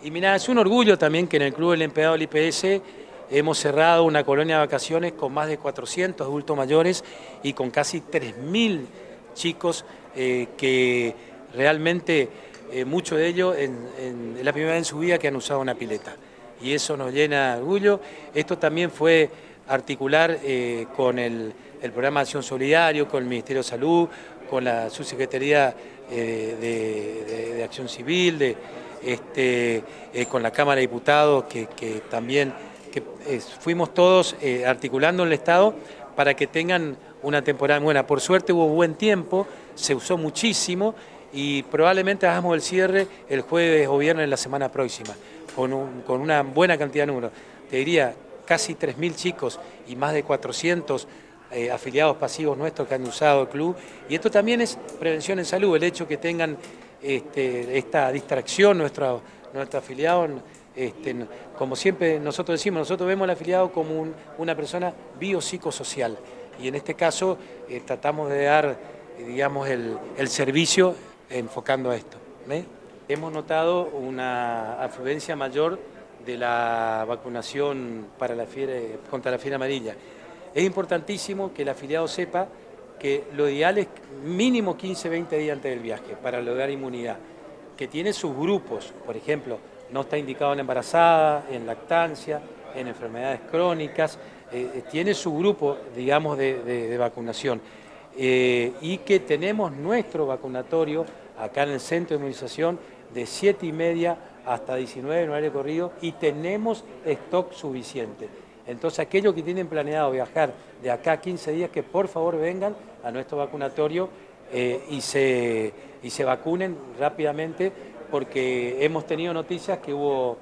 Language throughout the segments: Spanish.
Y mira, es un orgullo también que en el Club del Empleado del IPS hemos cerrado una colonia de vacaciones con más de 400 adultos mayores y con casi 3.000 chicos eh, que realmente eh, muchos de ellos en, la primera vez en su vida que han usado una pileta. Y eso nos llena de orgullo. Esto también fue articular eh, con el, programa de Acción Solidario, con el Ministerio de Salud, con la Subsecretaría de, Acción Civil, de, este, eh, con la Cámara de Diputados, que, también que, eh, fuimos todos eh, articulando en el Estado para que tengan una temporada buena. Por suerte hubo buen tiempo, se usó muchísimo y probablemente hagamos el cierre el jueves o viernes de la semana próxima, con, con una buena cantidad de números. Te diría, casi 3.000 chicos y más de 400 afiliados pasivos nuestros que han usado el club. Y esto también es prevención en salud, el hecho que tengan este, esta distracción, nuestro, nuestro afiliado, este, como siempre nosotros decimos, nosotros vemos al afiliado como una persona biopsicosocial y en este caso eh, tratamos de dar, digamos, el, servicio enfocando a esto. Hemos notado una afluencia mayor de la vacunación para la contra la fiebre amarilla. Es importantísimo que el afiliado sepa que lo ideal es mínimo 15, 20 días antes del viaje para lograr inmunidad, que tiene sus grupos, por ejemplo, no está indicado en embarazada, en lactancia, en enfermedades crónicas, eh, eh, tiene su grupo, digamos, de, vacunación. Eh, y que tenemos nuestro vacunatorio acá en el centro de inmunización de 7 y media hasta 19 en horario corrido y tenemos stock suficiente. Entonces, aquellos que tienen planeado viajar de acá a 15 días, que por favor vengan a nuestro vacunatorio eh, y, se, y se vacunen rápidamente, porque hemos tenido noticias que hubo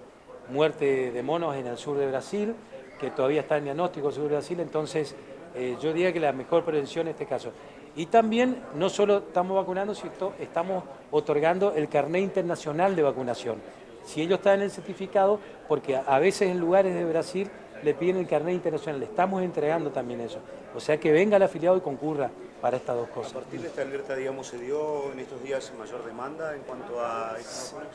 muerte de monos en el sur de Brasil, que todavía está en diagnóstico sur de Brasil, entonces eh, yo diría que la mejor prevención en este caso. Y también no solo estamos vacunando, sino estamos otorgando el carnet internacional de vacunación. Si ellos están en el certificado, porque a veces en lugares de Brasil le piden el carnet internacional, le estamos entregando también eso. O sea que venga el afiliado y concurra para estas dos cosas. ¿A partir de esta alerta, digamos, se dio en estos días mayor demanda en cuanto a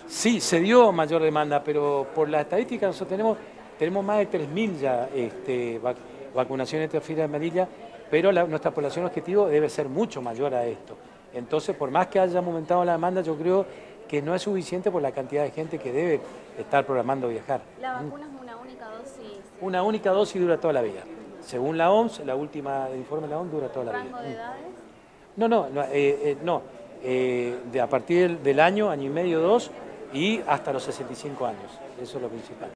Sí, se dio mayor demanda, pero por la estadística nosotros tenemos, tenemos más de 3.000 ya este, vacunaciones de fiebre amarilla, pero nuestra población objetivo debe ser mucho mayor a esto. Entonces, por más que haya aumentado la demanda, yo creo que no es suficiente por la cantidad de gente que debe estar programando viajar. ¿La vacuna es una única dosis? Una única dosis dura toda la vida. Según la OMS, la última informe de la OMS dura toda la vida. ¿Rango de edades? No, no, no, eh, eh, eh, de a partir del año, año y medio, dos, y hasta los 65 años. Eso es lo principal.